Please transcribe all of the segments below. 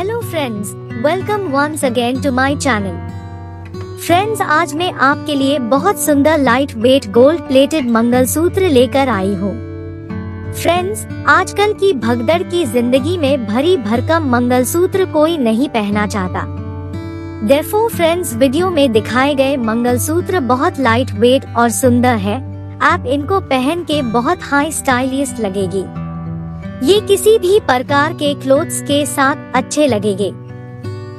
Friends welcome once again to my channel friends आज मैं आपके लिए बहुत सुंदर light weight gold plated mangalsutra लेकर आई हूँ। फ्रेंड्स आजकल की भगदड़ की ज़िंदगी में भरी भरकम मंगलसूत्र कोई नहीं पहना चाहता। देखो फ्रेंड्स वीडियो में दिखाए गए मंगलसूत्र बहुत लाइट वेट और सुंदर है। आप इनको पहन के बहुत हाई स्टाइलिश लगेगी। ये किसी भी प्रकार के क्लोथ्स के साथ अच्छे लगेंगे।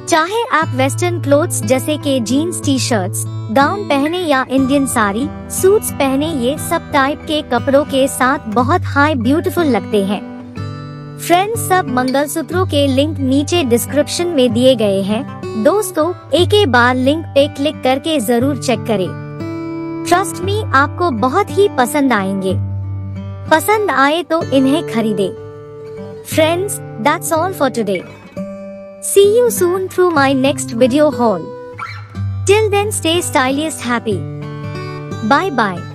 चाहे आप वेस्टर्न क्लोथ्स जैसे के जीन्स टी शर्ट्स गाउन पहने या इंडियन साड़ी सूट्स पहने, ये सब टाइप के कपड़ों के साथ बहुत हाई ब्यूटीफुल लगते हैं। फ्रेंड्स सब मंगलसूत्रों के लिंक नीचे डिस्क्रिप्शन में दिए गए हैं। दोस्तों एक एक बार लिंक पे क्लिक करके ज़रूर चेक करें। ट्रस्ट मी आपको बहुत ही पसंद आएँगे। पसंद आए तो इन्हें खरीदे। Friends that's all for today see you soon through my next video hall till then stay stylist happy bye bye